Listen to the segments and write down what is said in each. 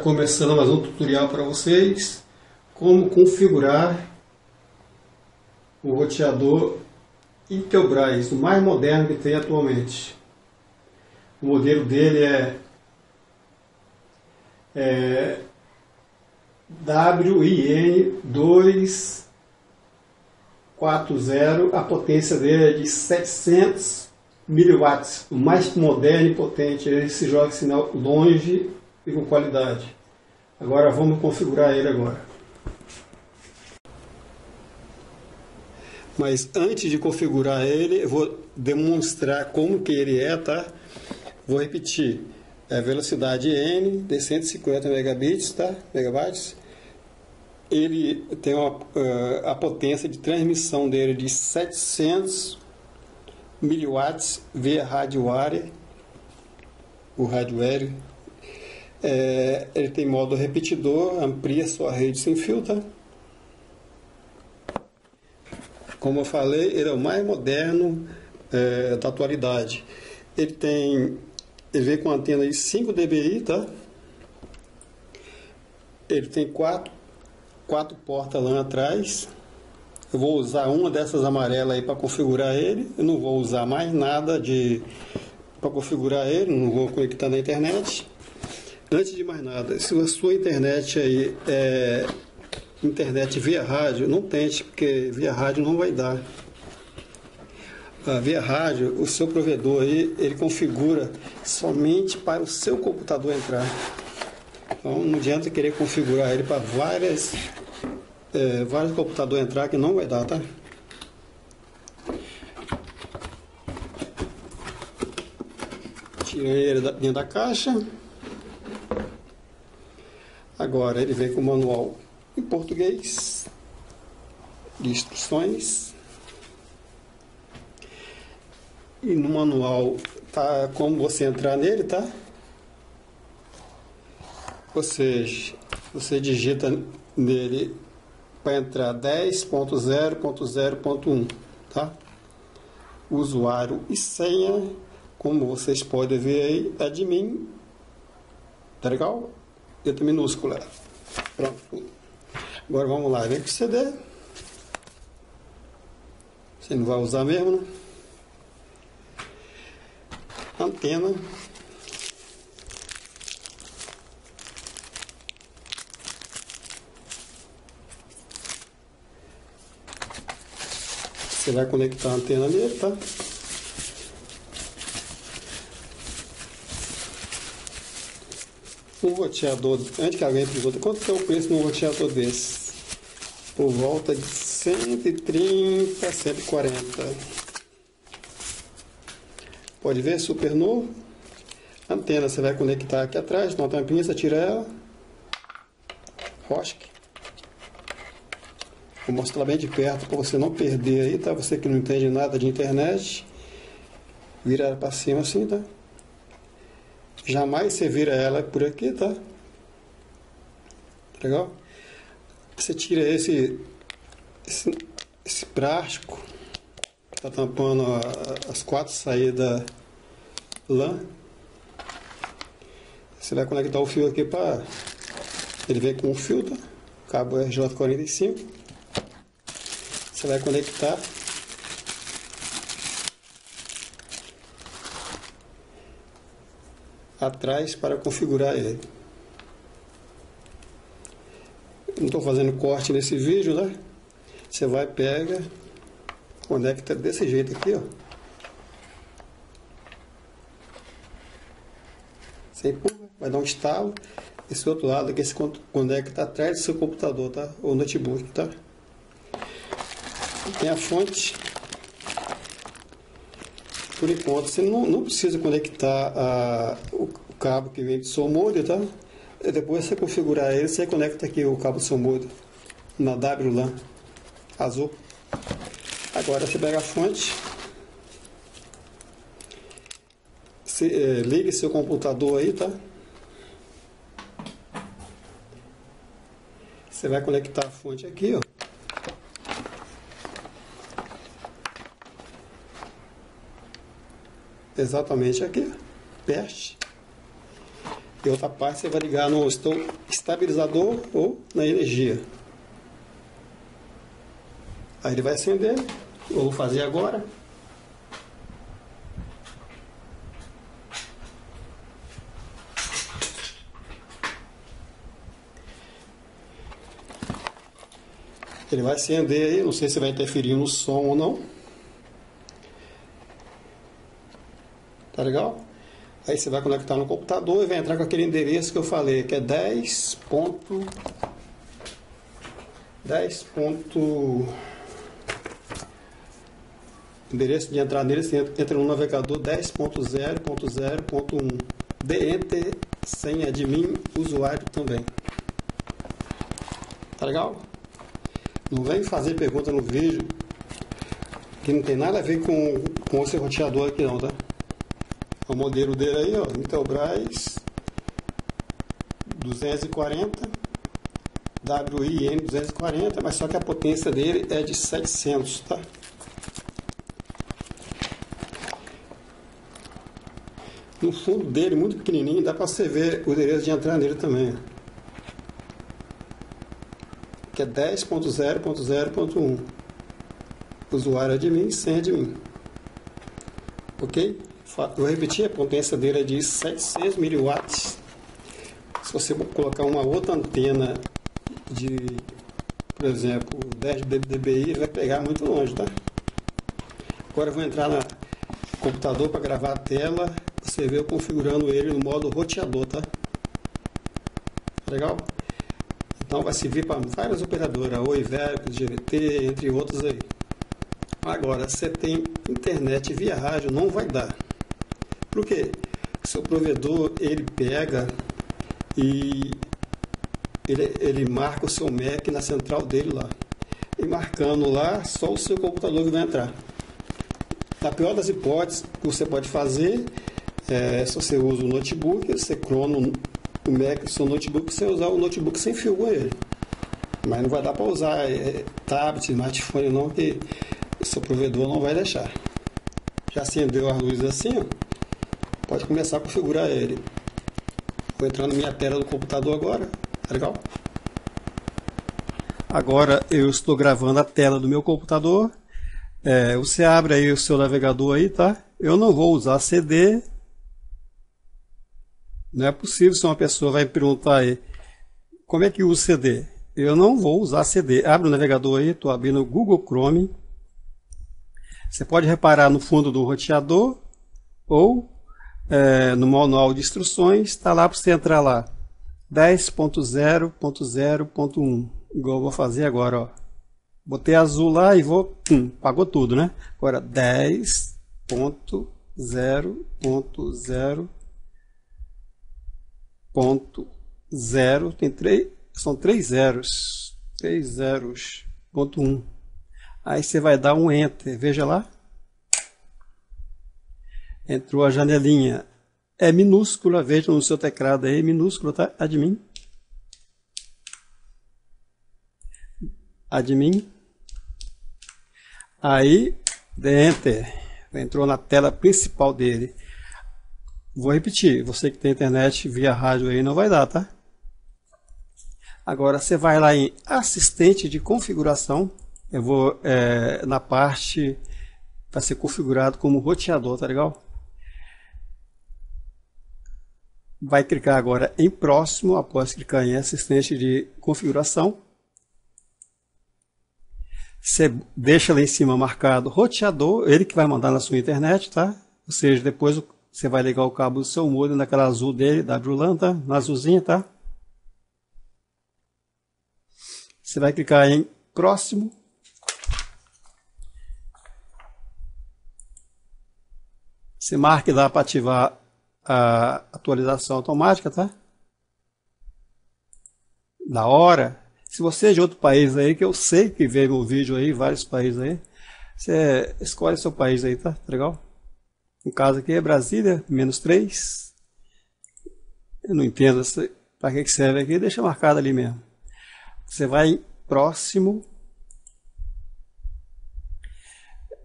Começando mais um tutorial para vocês como configurar o roteador Intelbras, o mais moderno que tem atualmente. O modelo dele é, é WIN240, a potência dele é de 700 miliwatts, o mais moderno e potente. Ele se joga sinal longe e com qualidade. Agora vamos configurar ele agora. Mas antes de configurar ele, eu vou demonstrar como que ele é, tá? Vou repetir. É velocidade N de 150 megabits, tá? Megabytes. Ele tem uma, uh, a potência de transmissão dele de 700 miliwatts via rádio o rádio aéreo é, ele tem modo repetidor, amplia sua rede sem fio, tá? Como eu falei, ele é o mais moderno é, da atualidade. Ele tem, ele vem com antena de 5 dBi, tá? Ele tem quatro, quatro portas lá atrás. Eu vou usar uma dessas amarelas aí para configurar ele. Eu não vou usar mais nada de para configurar ele, não vou conectar na internet. Antes de mais nada, se a sua internet aí é internet via rádio, não tente, porque via rádio não vai dar. via rádio, o seu provedor aí, ele configura somente para o seu computador entrar. Então não adianta querer configurar ele para várias, é, vários computadores entrar que não vai dar, tá? Tirei ele dentro da caixa. Agora ele vem com o manual em português de instruções. E no manual tá como você entrar nele, tá? Você, você digita nele para entrar 10.0.0.1, tá? Usuário e senha, como vocês podem ver aí, é de mim. Tá legal? Letra minúscula. Pronto. Agora vamos lá, vem com o CD. Você não vai usar mesmo, né? Antena. Você vai conectar a antena nele, tá? Um roteador, antes que alguém pergunte, quanto é o preço de um roteador desse? Por volta de 130, 140. Pode ver, super novo. Antena você vai conectar aqui atrás, uma tampinha, você tira ela. Rosque. Vou mostrar bem de perto para você não perder aí, tá? Você que não entende nada de internet. Vira ela para cima assim, tá? Jamais você vira ela por aqui, tá? Legal? Você tira esse, esse, esse plástico que está tampando a, as quatro saídas lã. Você vai conectar o fio aqui para. Ele vem com um fio, tá? Cabo RJ45. Você vai conectar atrás para configurar ele. Não estou fazendo corte nesse vídeo, né? Você vai, pega, conecta desse jeito aqui, ó. Você empurra, vai dar um estalo. Esse outro lado aqui, esse conecta atrás do seu computador, tá? Ou notebook, tá? Tem a fonte por enquanto você não, não precisa conectar a, o, o, cabo que vem de som molho, tá? E depois você configurar ele, você conecta aqui o cabo som molho na WLAN azul. Agora você pega a fonte, você, é, ligue seu computador aí, tá? Você vai conectar a fonte aqui, ó. Exatamente aqui, peste. E outra parte você vai ligar no estabilizador ou na energia. Aí ele vai acender. Eu vou fazer agora. Ele vai acender aí, não sei se vai interferir no som ou não. Tá legal? Aí você vai conectar no computador e vai entrar com aquele endereço que eu falei, que é 10. 10. Endereço de entrada nele, você entra no navegador 10.0.0.1. De enter sem admin usuário também. Tá legal? Não vem fazer pergunta no vídeo que não tem nada a ver com, com esse roteador aqui não, tá? O modelo dele aí, ó, Intelbras 240 WIN 240, mas só que a potência dele é de 700, tá? No fundo dele, muito pequenininho, dá para você ver o endereço de entrar nele também que é 10.0.0.1. Usuário admin, senha admin. Ok? Vou repetir, a potência dele é de 700 mW. Se você colocar uma outra antena de, por exemplo, 10 dBi, vai pegar muito longe, tá? Agora eu vou entrar no computador para gravar a tela. Você vê eu configurando ele no modo roteador, tá? Legal? Então vai servir para várias operadoras, Oi, Veracruz, GVT, entre outros aí. Agora, você tem internet via rádio, não vai dar. Por quê? Seu provedor, ele pega e ele, ele marca o seu MAC na central dele lá. E marcando lá, só o seu computador vai entrar. Na pior das hipóteses, o que você pode fazer é, se você usa o notebook, você crona o Mac, seu notebook, você usar o notebook sem fio com ele. Mas não vai dar para usar é, tablet, smartphone não, que seu provedor não vai deixar. Já acendeu as luzes assim, ó, pode começar a configurar ele. Vou entrar na minha tela do computador agora, tá legal? Agora eu estou gravando a tela do meu computador. É, você abre aí o seu navegador aí, tá? Eu não vou usar CD, não é possível se uma pessoa vai me perguntar aí, como é que usa CD? Eu não vou usar CD. Abre o navegador aí, estou abrindo o Google Chrome. Você pode reparar no fundo do roteador ou é, no manual de instruções, está lá para você entrar lá. 10.0.0.1 igual eu vou fazer agora, ó. Botei azul lá e vou, hum, pagou tudo, né? Agora 10.0.0 ponto zero, tem três, são três zeros, três zeros, ponto um. Aí você vai dar um Enter, veja lá. Entrou a janelinha, é minúscula, veja no seu teclado aí, minúscula, tá? Admin. Admin. Aí, Enter, entrou na tela principal dele. Vou repetir, você que tem internet via rádio aí não vai dar, tá? Agora você vai lá em assistente de configuração. Eu vou é, na parte para ser configurado como roteador, tá legal? Vai clicar agora em próximo, após clicar em assistente de configuração. Você deixa lá em cima marcado roteador, ele que vai mandar na sua internet, tá? Ou seja, depois você vai ligar o cabo do seu modem naquela azul dele, da WLAN, tá? Na azulzinha, tá? Você vai clicar em próximo. Você marque lá para ativar a atualização automática, tá? Na hora. Se você é de outro país aí, que eu sei que vê meu vídeo aí, vários países aí, você escolhe seu país aí, tá? Legal? No caso aqui é Brasília, menos 3. Eu não entendo para que serve aqui, deixa marcado ali mesmo. Você vai em próximo.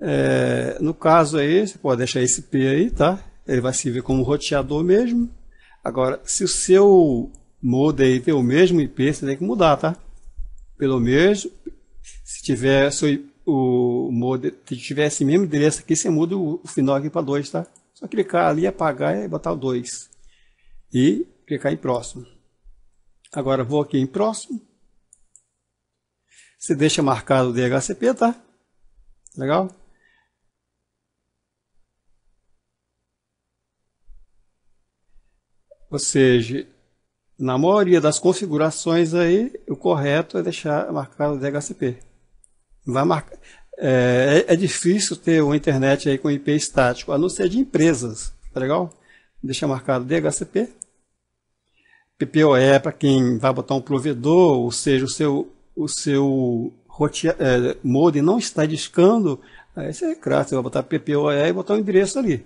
É, no caso aí, você pode deixar esse P aí, tá? Ele vai servir como roteador mesmo. Agora, se o seu modem tem o mesmo IP, você tem que mudar, tá? Pelo mesmo, se tiver o modem tiver esse mesmo endereço aqui, você muda o, o final aqui para 2, tá? Só clicar ali, apagar e botar o 2. E clicar em próximo. Agora vou aqui em próximo. Você deixa marcado o DHCP, tá? Legal? Ou seja, na maioria das configurações aí, o correto é deixar marcado DHCP. Vai marcar. É, é, difícil ter uma internet aí com IP estático, a não ser de empresas, tá legal? Deixa marcado DHCP. PPoE para quem vai botar um provedor, ou seja, o seu, o seu é, modem não está discando, aí você é claro, você vai botar PPoE e botar o endereço ali.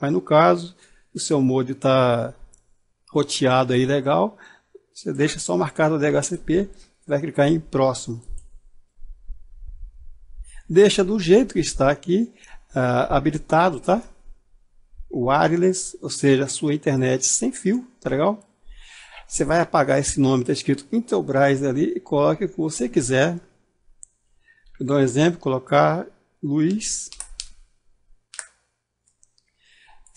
Mas no caso, o seu modem está roteado aí legal, você deixa só marcado o DHCP, vai clicar em próximo. Deixa do jeito que está aqui, uh, habilitado, tá? Wireless, ou seja, a sua internet sem fio, tá legal? Você vai apagar esse nome, está escrito Intelbras ali e coloque o que você quiser. Vou dar um exemplo, colocar Luiz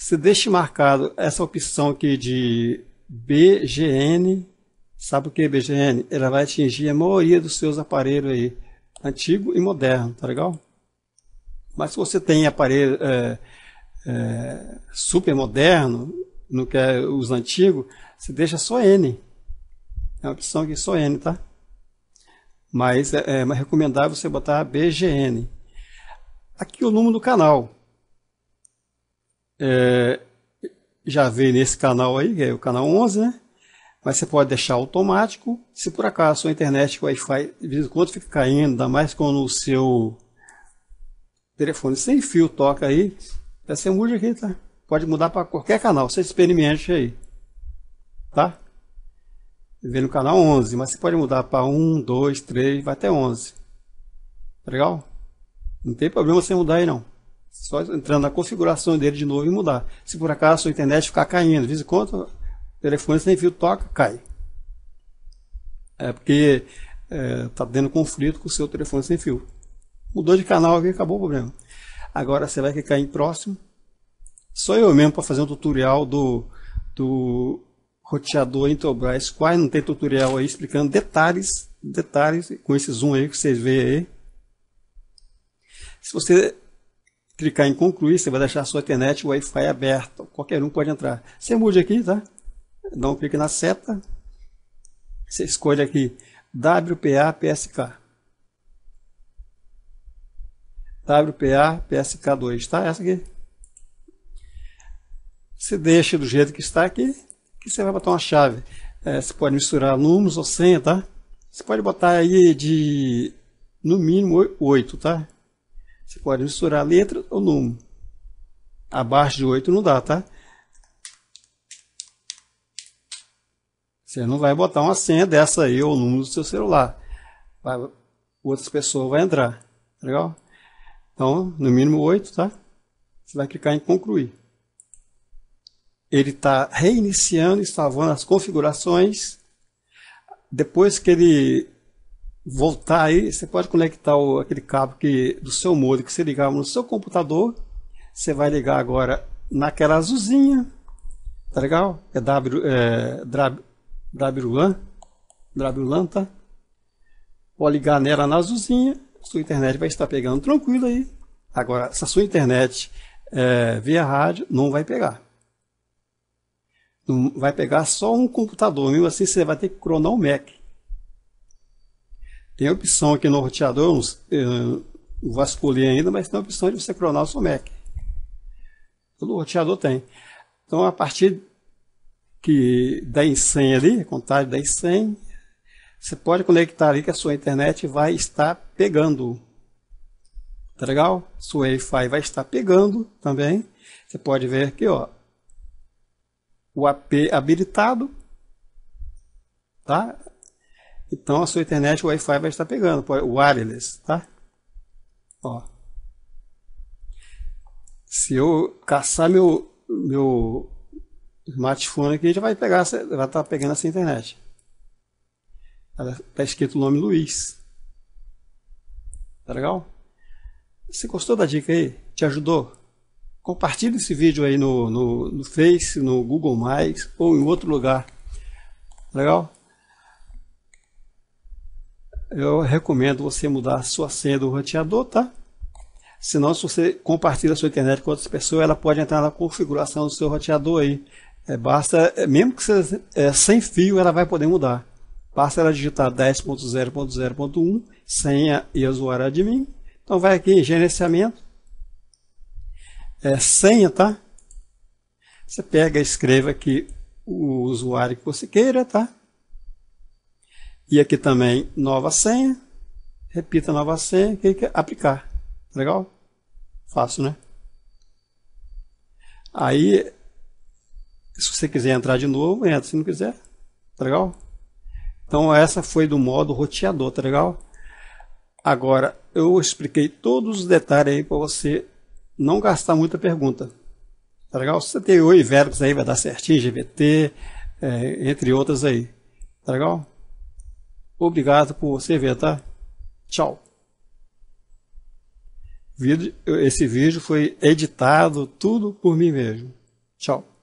Você deixe marcado essa opção aqui de BGN. Sabe o que é BGN? Ela vai atingir a maioria dos seus aparelhos aí, antigo e moderno, tá legal? Mas se você tem aparelho é, é, super moderno, não quer os antigos, você deixa só N. É uma opção aqui só N, tá? Mas é, é mais recomendável você botar BGN. Aqui o número do canal é, já veio nesse canal aí, que é o canal 11, né? Mas você pode deixar automático. Se por acaso a sua internet Wi-Fi de vez em quando fica caindo, ainda mais quando o seu telefone sem fio toca aí, você muda aqui, tá? Pode mudar para qualquer canal, você experimente aí. Tá? Vem no canal 11, mas você pode mudar para 1, 2, 3, vai até 11. Tá legal? Não tem problema você mudar aí não. Só entrando na configuração dele de novo e mudar. Se por acaso a sua internet ficar caindo, de vez em quando, o telefone sem fio toca, cai. É porque está é, tá tendo conflito com o seu telefone sem fio. Mudou de canal aqui, acabou o problema. Agora você vai clicar em próximo. Só eu mesmo para fazer um tutorial do, do roteador Intelbras. Quase não tem tutorial aí explicando detalhes, detalhes com esse zoom aí que vocês veem aí. Se você clicar em concluir, você vai deixar a sua internet Wi-Fi aberta. Qualquer um pode entrar. Você mude aqui, tá? Dá um clique na seta. Você escolhe aqui WPA PSK. WPA PSK2, tá? Essa aqui. Você deixa do jeito que está aqui, que você vai botar uma chave. É, você pode misturar números ou senha, tá? Você pode botar aí de no mínimo 8, tá? Você pode misturar letra ou número. Abaixo de 8 não dá, tá? Você não vai botar uma senha dessa aí ou o número do seu celular. Vai, outras pessoas vão entrar. Tá legal? Então, no mínimo 8, tá? Você vai clicar em concluir. Ele está reiniciando salvando as configurações. Depois que ele voltar aí, você pode conectar o, aquele cabo que, do seu modem que você ligava no seu computador. Você vai ligar agora naquela azulzinha. Tá legal? É W, é, WLAN. WLAN, tá? Pode ligar nela na azulzinha. Sua internet vai estar pegando tranquilo aí. Agora, se a sua internet é, via rádio, não vai pegar. Não vai pegar só um computador. Mesmo assim, você vai ter que cronar o Mac. Tem a opção aqui no roteador, não vou escolher ainda, mas tem a opção de você cronar o seu Mac. Todo roteador tem. Então, a partir que da em 100 ali, contagem da em 100, você pode conectar ali que a sua internet vai estar pegando. Tá legal? Sua Wi-Fi vai estar pegando também. Você pode ver aqui, ó, o AP habilitado, tá? Então a sua internet Wi-Fi vai estar pegando, wireless, tá? Ó. Se eu caçar meu, meu smartphone aqui já vai pegar, vai estar tá pegando essa internet. Está escrito o nome Luiz. Tá legal? Você gostou da dica aí? Te ajudou? Compartilhe esse vídeo aí no, no, no Face, no Google+, ou em outro lugar. Tá legal? Eu recomendo você mudar a sua senha do roteador, tá? Senão, se você compartilha a sua internet com outras pessoas, ela pode entrar na configuração do seu roteador aí. É, basta, é, mesmo que você é, sem fio, ela vai poder mudar. Basta ela digitar 10.0.0.1, senha e usuário admin. Então vai aqui em gerenciamento, é, senha, tá? Você pega e escreva aqui o usuário que você queira, tá? E aqui também nova senha, repita nova senha, clica aplicar. Legal? Fácil, né? Aí, se você quiser entrar de novo, entra. Se não quiser, tá legal? Então, essa foi do modo roteador, tá legal? Agora, eu expliquei todos os detalhes aí para você não gastar muita pergunta. Tá legal? Se você tem oi verbos aí, vai dar certinho, GVT, é, entre outras aí. Tá legal? Obrigado por você ver, tá? Tchau. Esse vídeo foi editado tudo por mim mesmo. Tchau.